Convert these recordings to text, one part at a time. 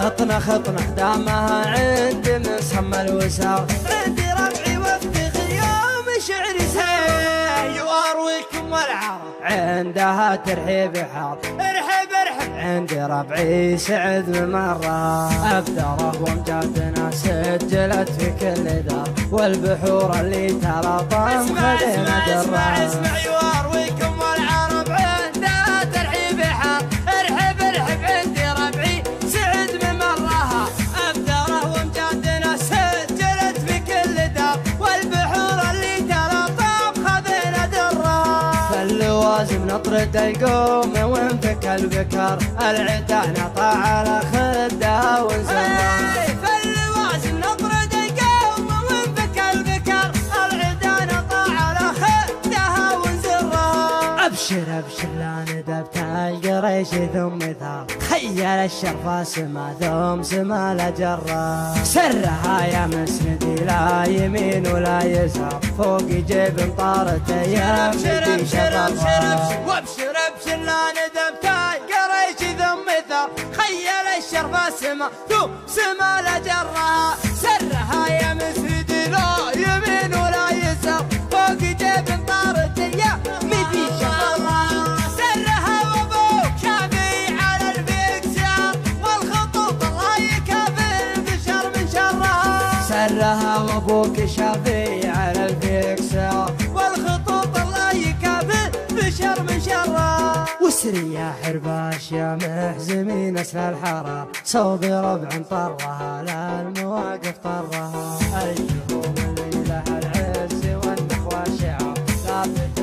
خطنا خطنا دامها عندي مسمى الوسار عندي ربعي وافتخر يوم شعري سيء وارويكم والعرب عندها ترحيب حار. ارحب ارحب. عندي ربعي سعد بمرة أبدره وامجادنا سجلت في كل دار. والبحور اللي تلاطم خدينا درة اسمع اسمع يوارويكم والعرب فاللوازم نطرد يقوم وانفك البكر العدا نطع ابشر لا ندبت القريش ثم ثار. خيل الشرفة سما ثم سما لجرة سرها يا مسندي لا يمين ولا يسار. فوق جيب طارت يا ابشر ابشر ابشر وابشر ابشر لا ندبت القريش ثم ثار. خيل الشرفة سما ثم سما لجرة سرها يا مسندي سرها وابوك شافي على البكسار والخطوط الله يكافئ بشر من وسري يا حرباش يا محزمين اسل الحرار صوب ربع طرها لا المواقف طرها. الجهوم اللي لها العز والنخوة شعار ثابت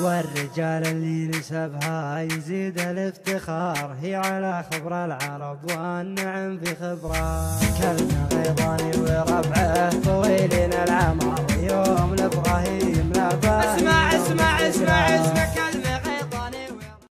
والرجال اللي نسبها يزيد الافتخار. هي على خبر العرب والنعم في خبرة. كلنا غيضاني وربعة طويلين العمر.